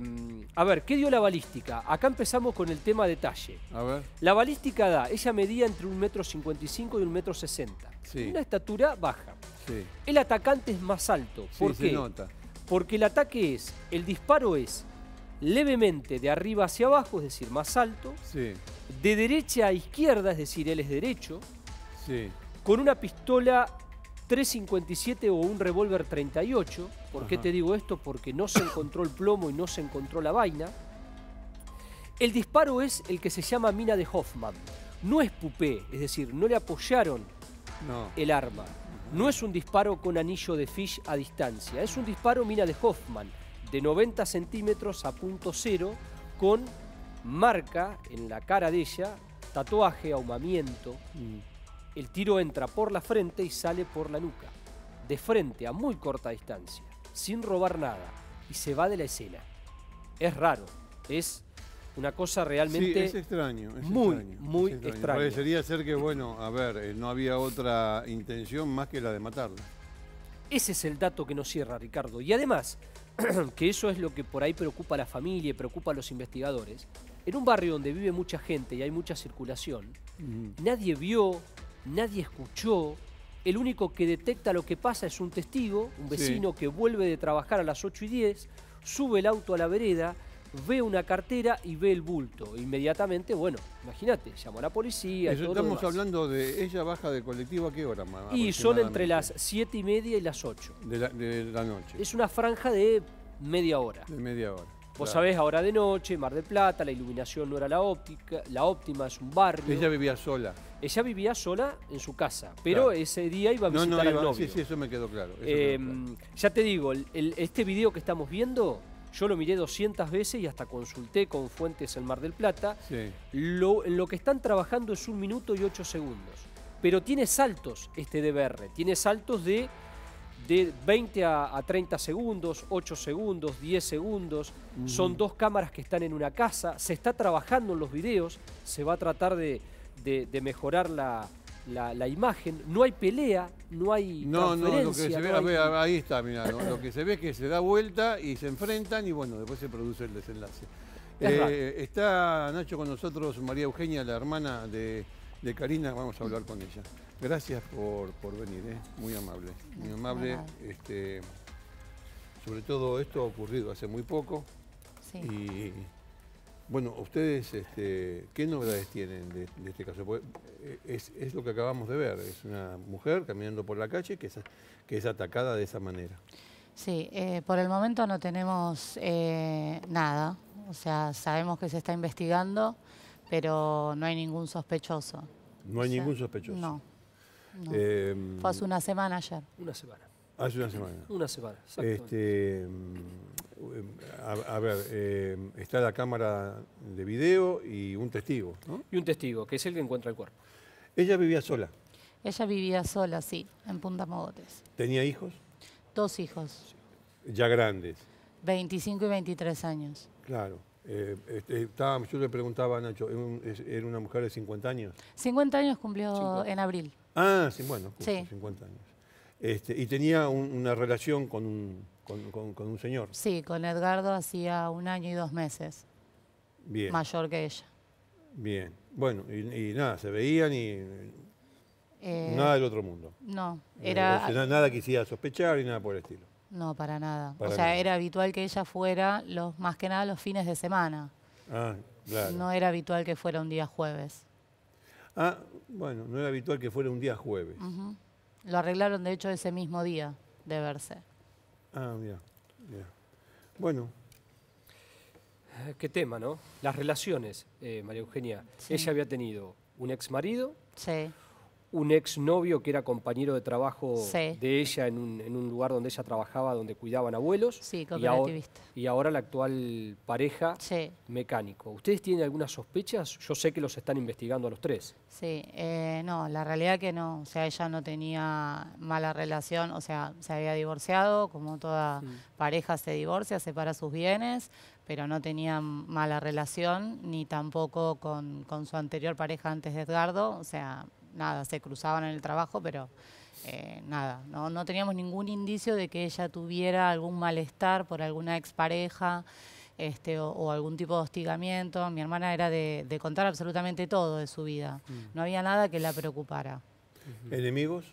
a ver, ¿qué dio la balística? Acá empezamos con el tema detalle. A ver. La balística da, ella medía entre un metro 55 y un metro 60. Sí. Una estatura baja. Sí. El atacante es más alto. Sí, ¿Por se qué? nota. Porque el ataque es, el disparo es levemente de arriba hacia abajo, es decir, más alto, Sí, de derecha a izquierda, es decir, él es derecho, sí. con una pistola 357 o un revólver 38. ¿Por qué te digo esto? Porque no se encontró el plomo y no se encontró la vaina. El disparo es el que se llama mina de Hoffman. No es pupé, es decir, no le apoyaron No. el arma. No es un disparo con anillo de fish a distancia, es un disparo mina de Hoffman de 90 centímetros a punto cero con marca en la cara de ella, tatuaje, ahumamiento, Mm. El tiro entra por la frente y sale por la nuca, de frente a muy corta distancia, sin robar nada, y se va de la escena. Es raro, es una cosa realmente Sí, es extraño. es muy, extraño, muy extraño. Parecería ser que, bueno, a ver, eh, no había otra intención más que la de matarla. Ese es el dato que nos cierra, Ricardo. Y además, <clears throat> que eso es lo que por ahí preocupa a la familia y preocupa a los investigadores, en un barrio donde vive mucha gente y hay mucha circulación, nadie vio, nadie escuchó, el único que detecta lo que pasa es un testigo, un Sí. vecino que vuelve de trabajar a las 8 y 10, sube el auto a la vereda, ve una cartera y ve el bulto. Inmediatamente, bueno, imagínate, llamó a la policía y todo estamos hablando de ella baja de colectivo a qué hora más. Y son entre las 7 y media y las 8. de la, de la noche. Es una franja de media hora. De media hora. Vos Claro. sabés, ahora de noche, Mar del Plata, la iluminación no era la óptica, la óptima es un barrio. Ella vivía sola. Ella vivía sola en su casa, pero Claro. ese día iba a No, visitar no, al iba- novio. sí, sí, eso me quedó claro. Eh, quedó claro. Ya te digo, el- el- este video que estamos viendo, yo lo miré 200 veces y hasta consulté con fuentes en Mar del Plata. Sí. Lo, en lo que están trabajando es un minuto y ocho segundos. Pero tiene saltos este DVR, tiene saltos de, de 20 a, a 30 segundos, 8 segundos, 10 segundos. Son dos cámaras que están en una casa, se está trabajando en los videos, se va a tratar de, de- de mejorar la, la- la imagen. No hay pelea, no hay No, no, lo que se ve, no a hay- ver, ahí está, mirá, ¿no? lo que se ve es que se da vuelta y se enfrentan y bueno, después se produce el desenlace. Es. Eh, está Nacho con nosotros, María Eugenia, la hermana de, de Karina, vamos a hablar con ella. Gracias por, por venir, ¿eh? muy amable, muy amable. Este, sobre todo esto ha ocurrido hace muy poco Sí. y bueno, ustedes, este, ¿qué novedades tienen de, de este caso? Porque, eh, es, es lo que acabamos de ver, es una mujer caminando por la calle que es, que es atacada de esa manera. Sí, eh, por el momento no tenemos eh, nada. O sea, sabemos que se está investigando, pero no hay ningún sospechoso. No hay O sea, ningún sospechoso. No. no. Eh, Fue hace una semana ayer. Una semana. hace una semana. Una semana, exactamente. Este, mm, a, a ver, eh, está la cámara de video y un testigo. ¿no? Y un testigo, que es el que encuentra el cuerpo. Ella vivía sola. Ella vivía sola, sí, en Punta Mogotes. ¿Tenía hijos? Dos hijos, Ya grandes. 25 y 23 años. Claro. Eh, este, estaba- yo le preguntaba a Nacho, ¿era un- es- ¿era una mujer de 50 años? 50 años cumplió 50. en abril. Ah, sí, bueno, justo, Sí. 50 años. Este, y tenía un- una relación con un, con, con- con un señor. Sí, con Edgardo hacía un año y dos meses, Bien, mayor que ella. bien. Bueno, y, y nada, se veían y Eh, nada del otro mundo. No, Eh, era... o sea, na- nada que hiciera sospechar ni nada por el estilo. No, para nada. Para o sea, nada. era habitual que ella fuera los más que nada los fines de semana. Ah, claro. No era habitual que fuera un día jueves. Ah, bueno, no era habitual que fuera un día jueves. Lo arreglaron de hecho ese mismo día de verse. Ah, mira, mira. Bueno, Eh, Qué tema, ¿no? Las relaciones, eh, María Eugenia. Sí. Ella había tenido un ex marido, Sí, un ex novio que era compañero de trabajo Sí. de ella en un, en un lugar donde ella trabajaba, donde cuidaban abuelos. sí, y, ahora, y ahora la actual pareja Sí, mecánico. ¿Ustedes tienen algunas sospechas? Yo sé que los están investigando a los tres. sí. eh, no, la realidad que no. O sea, ella no tenía mala relación. O sea, se había divorciado, como toda pareja se divorcia, separa sus bienes, pero no tenía mala relación, ni tampoco con, con su anterior pareja antes de Edgardo. O sea, nada, se cruzaban en el trabajo, pero eh, nada, no, no teníamos ningún indicio de que ella tuviera algún malestar por alguna expareja este, o, o algún tipo de hostigamiento. Mi hermana era de, de contar absolutamente todo de su vida. No había nada que la preocupara. enemigos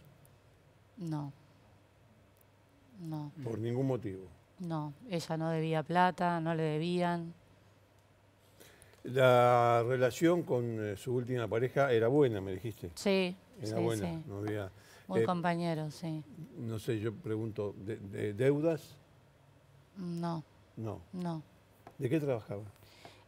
No. No, por ningún motivo. no. Ella no debía plata, no le debían. La relación con eh, su última pareja era buena, me dijiste. Sí, Era sí, buena, sí. no había, Muy eh, compañero, sí. no sé, yo pregunto, ¿de, de deudas? No, No. no. ¿De qué trabajaba?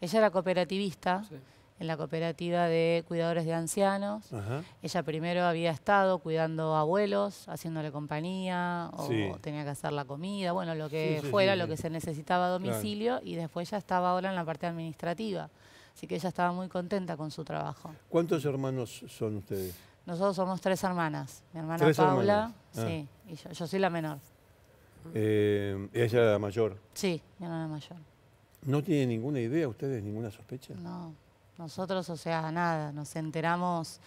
Ella era cooperativista Sí. en la cooperativa de cuidadores de ancianos. Ajá. Ella primero había estado cuidando abuelos, haciéndole compañía, o Sí. tenía que hacer la comida, bueno, lo que Sí, sí, fuera, sí, lo que se necesitaba a domicilio, y después ya estaba ahora en la parte administrativa. Así que ella estaba muy contenta con su trabajo. ¿Cuántos hermanos son ustedes? Nosotros somos tres hermanas. Mi hermana Tres Paula. Ah. sí, y yo, yo soy la menor. Eh, ella era la mayor. Sí, mi hermana mayor. ¿No tienen ninguna idea ustedes, ninguna sospecha? No, nosotros, o sea, nada, nos enteramos.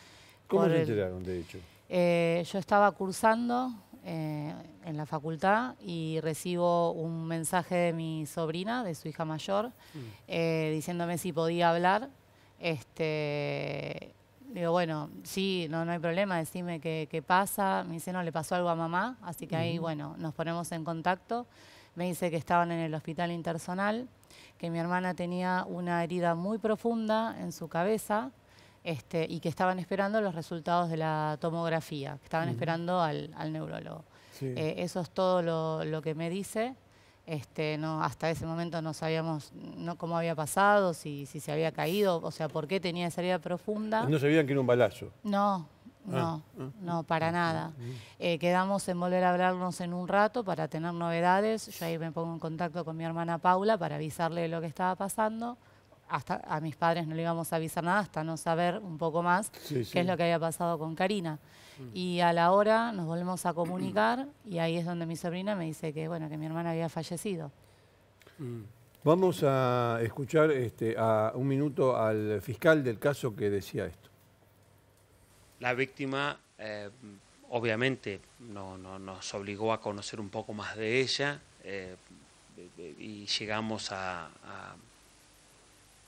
¿Cómo se el- enteraron, de hecho? Eh, yo estaba cursando eh, en la facultad y recibo un mensaje de mi sobrina, de su hija mayor, eh, diciéndome si podía hablar. Este, digo, bueno, sí, no, no hay problema, decime qué, qué pasa. Me dice, no, le pasó algo a mamá, así que ahí, bueno, nos ponemos en contacto. Me dice que estaban en el hospital intersonal, que mi hermana tenía una herida muy profunda en su cabeza este, y que estaban esperando los resultados de la tomografía, que estaban esperando al, al neurólogo. Sí. Eh, eso es todo lo, lo que me dice. Este, no, hasta ese momento no sabíamos no, cómo había pasado, si, si se había caído, o sea, por qué tenía esa herida profunda. No sabían que era un balazo. No, no, ah. no, para nada. Eh, quedamos en volver a hablarnos en un rato para tener novedades. Yo ahí me pongo en contacto con mi hermana Paula para avisarle lo que estaba pasando. Hasta a mis padres no le íbamos a avisar nada hasta no saber un poco más Sí, sí. qué es lo que había pasado con Karina. Y a la hora nos volvemos a comunicar y ahí es donde mi sobrina me dice que bueno que mi hermana había fallecido. Vamos a escuchar este, a un minuto al fiscal del caso que decía esto. La víctima, eh, obviamente, no, no- nos obligó a conocer un poco más de ella eh, y llegamos a, a-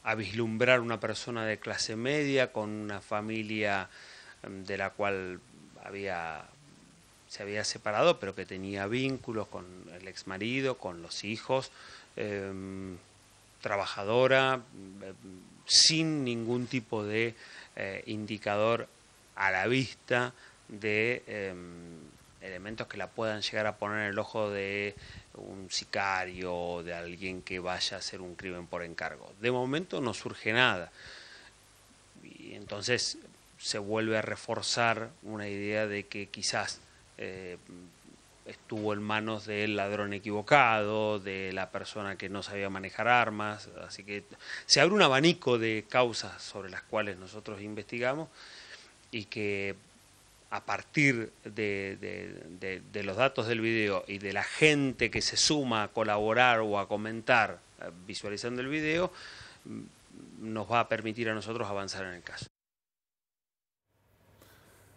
a vislumbrar una persona de clase media con una familia em, de la cual había se había separado, pero que tenía vínculos con el exmarido, con los hijos, em, trabajadora, em, sin ningún tipo de eh, indicador a la vista de elementos que la puedan llegar a poner en el ojo de un sicario o de alguien que vaya a hacer un crimen por encargo. De momento no surge nada. Y entonces se vuelve a reforzar una idea de que quizás eh, estuvo en manos del ladrón equivocado, de la persona que no sabía manejar armas, así que se abre un abanico de causas sobre las cuales nosotros investigamos y que a partir de, los datos del video y de la gente que se suma a colaborar o a comentar eh, visualizando el video, mm, nos va a permitir a nosotros avanzar en el caso.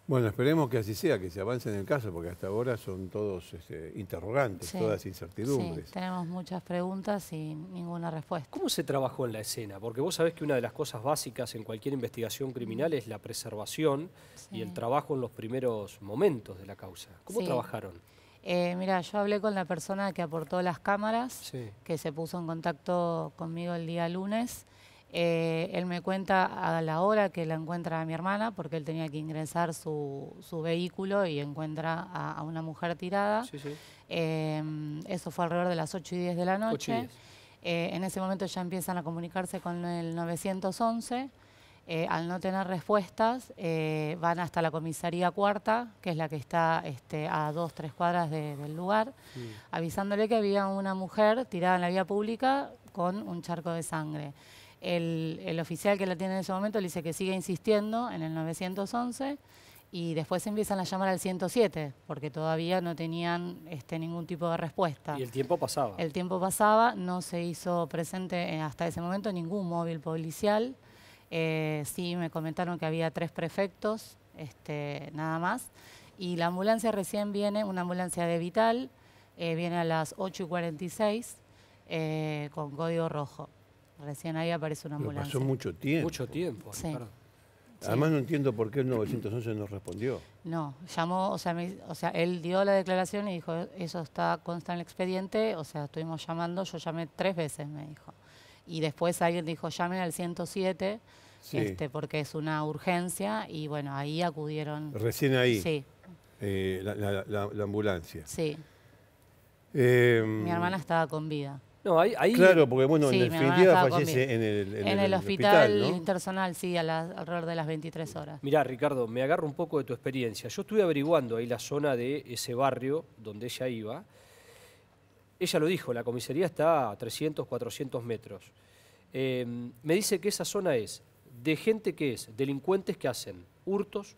Bueno, esperemos que así sea, que se avance en el caso, porque hasta ahora son todos este, interrogantes, Sí, todas Sí, incertidumbres. tenemos muchas preguntas y ninguna respuesta. ¿Cómo se trabajó en la escena? Porque vos sabés que una de las cosas básicas en cualquier investigación criminal es la preservación y el trabajo en los primeros momentos de la causa. ¿Cómo Sí. trabajaron? Eh, mira, yo hablé con la persona que aportó las cámaras, Sí. que se puso en contacto conmigo el día lunes. Eh, él me cuenta a la hora que la encuentra a mi hermana, porque él tenía que ingresar su, su vehículo y encuentra a, a una mujer tirada. Sí, sí. Eh, eso fue alrededor de las 8 y 10 de la noche. Eh, en ese momento ya empiezan a comunicarse con el 911. Eh, al no tener respuestas, van hasta la comisaría cuarta, que es la que está este, a dos, tres cuadras de- del lugar, Mm. avisándole que había una mujer tirada en la vía pública con un charco de sangre. El, el oficial que la tiene en ese momento le dice que sigue insistiendo en el 911 y después empiezan a llamar al 107 porque todavía no tenían este, ningún tipo de respuesta. Y el tiempo pasaba. El tiempo pasaba, no se hizo presente eh, hasta ese momento ningún móvil policial. Eh, sí me comentaron que había tres prefectos, este, nada más. Y la ambulancia recién viene, una ambulancia de Vital, eh, viene a las 8 y 46 eh, con código rojo. Recién ahí aparece una Pero ambulancia. pasó mucho tiempo. Mucho tiempo, Sí. Ricardo. Sí. Además no entiendo por qué el 911 no respondió. No, llamó, o sea, me- o sea, él dio la declaración y dijo, eso está consta en el expediente, o sea, estuvimos llamando, yo llamé tres veces, me dijo. Y después alguien dijo, llamen al 107, Sí. este, porque es una urgencia, y bueno, ahí acudieron. Recién ahí, Sí, eh, la, la- la- la ambulancia. sí, Eh, mi hermana estaba con vida. No, ahí, ahí Claro, porque bueno, Sí, en definitiva fallece en el, En, el, hospital, ¿no? intersonal, sí, a las- alrededor de las 23 horas. Mirá, Ricardo, me agarro un poco de tu experiencia. Yo estuve averiguando ahí la zona de ese barrio donde ella iba. Ella lo dijo, la comisaría está a 300, 400 metros. Eh, me dice que esa zona es de gente que es delincuentes que hacen hurtos,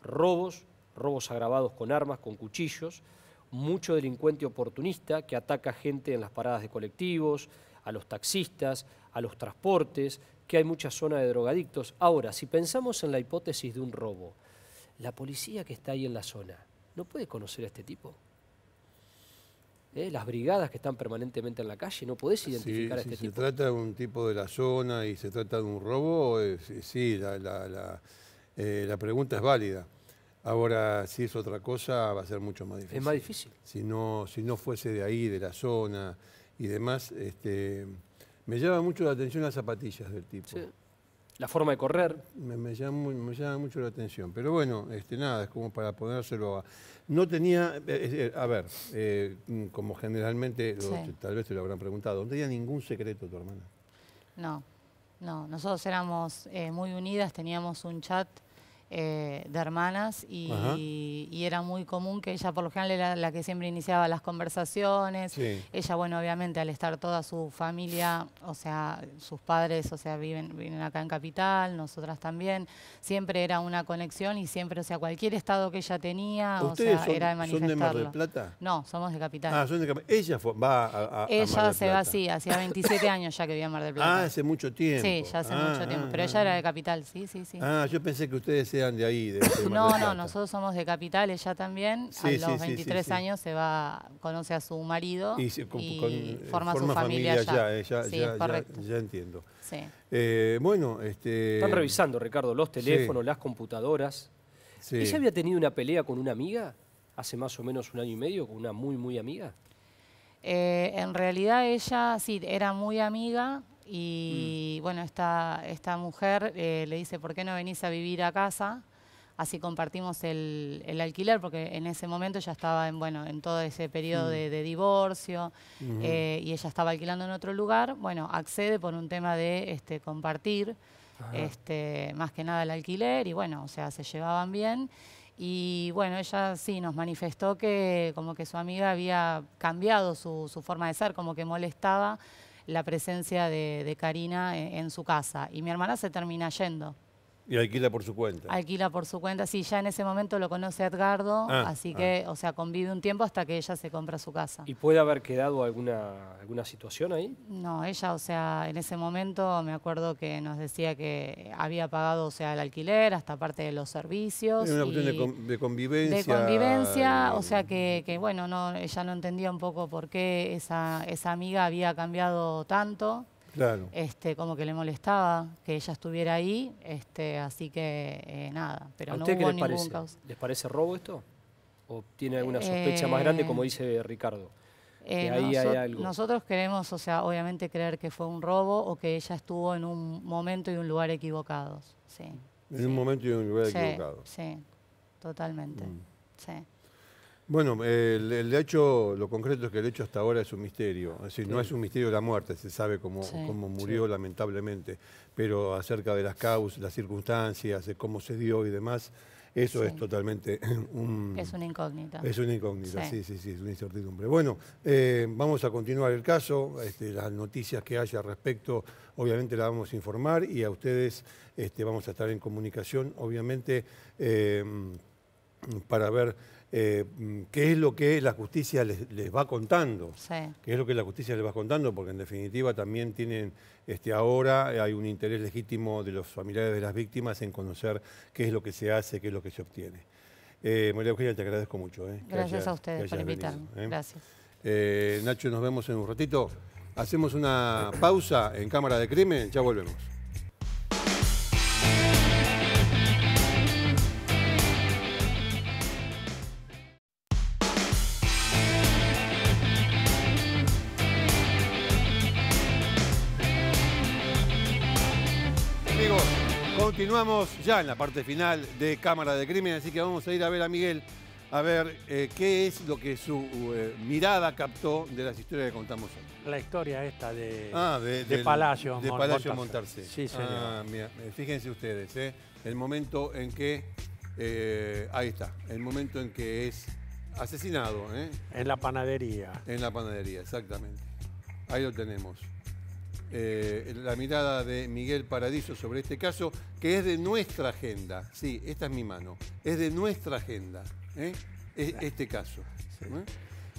robos, robos agravados con armas, con cuchillos, mucho delincuente oportunista que ataca gente en las paradas de colectivos, a los taxistas, a los transportes, que hay mucha zona de drogadictos. Ahora, si pensamos en la hipótesis de un robo, la policía que está ahí en la zona, ¿no puede conocer a este tipo? ¿Eh? Las brigadas que están permanentemente en la calle, ¿no podés identificar a este si tipo? se trata de un tipo de la zona y se trata de un robo, eh, sí, sí, la, la- la, eh, la pregunta es válida. Ahora, si es otra cosa, va a ser mucho más difícil. Es más difícil. Si no, si no fuese de ahí, de la zona y demás, este, me llama mucho la atención las zapatillas del tipo. Sí. La forma de correr, Me, me llama, me llama mucho la atención. Pero bueno, este, nada, es como para ponérselo a... No tenía, eh, eh, a ver, eh, como generalmente, lo- tal vez te lo habrán preguntado, no tenía ningún secreto tu hermana. No, no, nosotros éramos eh, muy unidas, teníamos un chat eh, de hermanas y, era muy común que ella por lo general era la que siempre iniciaba las conversaciones. Sí. Ella, bueno, obviamente al estar toda su familia, o sea, sus padres, o sea, viven, viven acá en Capital, nosotras también, siempre era una conexión y siempre, o sea, cualquier estado que ella tenía, o ¿Ustedes sea, son, era de son de manifestarlo. Mar del Plata? No, somos de Capital. Ah, son de Cap- Ella fue- va a, a- a Mar ella del se va Plata. así, hacía 27 años ya que vivía en Mar del Plata. Ah, hace mucho tiempo. Sí, ya hace Ah, mucho tiempo. ah, Pero ah. ella era de Capital, sí, sí, sí. Ah, yo pensé que ustedes de ahí, de, <coughs> de no, no, nosotros somos de Capital, ella también. Sí, a los sí, sí, 23 sí. años se va, conoce a su marido Y, y, se- con- con- eh, forma, su familia, allá. ya, eh, ya, sí, ya- es ya- correcto. ya entiendo. Sí. Eh, bueno, este... están revisando, Ricardo, los sí. teléfonos, las computadoras. sí. ¿Ella había tenido una pelea con una amiga hace más o menos un año y medio, con una muy, muy amiga? Eh, en realidad ella sí era muy amiga y Mm. bueno, esta, esta mujer eh, le dice, ¿por qué no venís a vivir a casa? Así compartimos el, el alquiler, porque en ese momento ya estaba en, bueno, en todo ese periodo Mm. de, de divorcio eh, y ella estaba alquilando en otro lugar. Bueno, accede por un tema de este, compartir, este, más que nada el alquiler y bueno, o sea, se llevaban bien. Y bueno, ella sí nos manifestó que como que su amiga había cambiado su, su forma de ser, como que molestaba la presencia de, Karina en su casa. Y mi hermana se termina yendo. Y alquila por su cuenta. Alquila por su cuenta. Sí, ya en ese momento lo conoce Edgardo, Ah, así ah. que, o sea, convive un tiempo hasta que ella se compra su casa. ¿Y puede haber quedado alguna, alguna situación ahí? No, ella, o sea, en ese momento me acuerdo que nos decía que había pagado, o sea, el alquiler, hasta parte de los servicios. Es una cuestión de, con- de convivencia. de convivencia, y- o sea que, que, bueno, no, ella no entendía un poco por qué esa, esa amiga había cambiado tanto, Claro. este, como que le molestaba que ella estuviera ahí, este, así que eh, nada, pero ¿A no usted qué hubo les ningún parece? causa. ¿Les parece robo esto? ¿O tiene alguna sospecha más grande, Eh, como dice Ricardo? Eh, que ahí hay algo. Nosotros queremos, o sea, obviamente creer que fue un robo o que ella estuvo en un momento y un lugar equivocados, sí. En un momento y en un lugar sí, equivocado. sí, totalmente, Mm. sí. Bueno, el, el hecho, lo concreto es que el hecho hasta ahora es un misterio. Es decir, no es un misterio la muerte, se sabe cómo, Sí. cómo murió lamentablemente, pero acerca de las causas, las circunstancias, de cómo se dio y demás, eso es totalmente <laughs> un... Es una incógnita. Es una incógnita, sí, Sí. sí, sí, es una incertidumbre. Bueno, eh, vamos a continuar el caso, este, las noticias que haya al respecto, obviamente las vamos a informar y a ustedes este, vamos a estar en comunicación, obviamente, eh, para ver eh, qué es lo que la justicia les, les va contando. Sí. ¿Qué es lo que la justicia les va contando? Porque en definitiva también tienen, este, ahora hay un interés legítimo de los familiares de las víctimas en conocer qué es lo que se hace, qué es lo que se obtiene. Eh, María Eugenia, te agradezco mucho. eh, Gracias hayas- a ustedes por invitarme. Gracias. Nacho, nos vemos en un ratito. Hacemos una pausa en Cámara de Crimen, ya volvemos. Continuamos ya en la parte final de Cámara de Crimen, así que vamos a ir a ver a Miguel a ver eh, qué es lo que su eh, mirada captó de las historias que contamos hoy. La historia esta de, Ah, de, de Palacio. De Palacio Montarse. Sí, señor. Ah, mira, eh, fíjense ustedes, ¿eh? el momento en que, ahí está, el momento en que es asesinado ¿eh? En la panadería. en la panadería, exactamente. Ahí lo tenemos. Eh, la mirada de Miguel Paradiso sobre este caso, que es de nuestra agenda. Sí, esta es mi mano. Es de nuestra agenda. ¿eh? E- Este caso. ¿eh?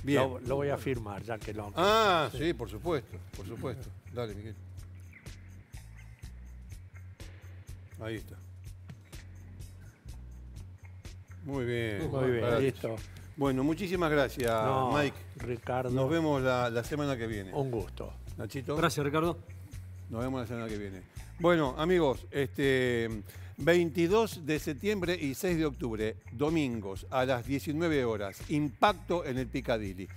Bien. Lo, lo voy a firmar, ya que lo... Ah, sí, por supuesto, por supuesto. Dale, Miguel. Ahí está. Muy bien. Muy bien, listo. Bueno, muchísimas gracias, No, Mike. Ricardo, Nos vemos la, la semana que viene. un gusto. Nachito. Gracias, Ricardo. Nos vemos la semana que viene. Bueno, amigos, este 22 de septiembre y 6 de octubre, domingos a las 19 horas, impacto en el Picadilly.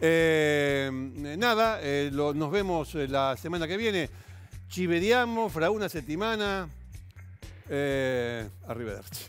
Eh, nada, eh, lo- nos vemos eh, la semana que viene. Ci vediamo fra una settimana. Eh, arrivederci.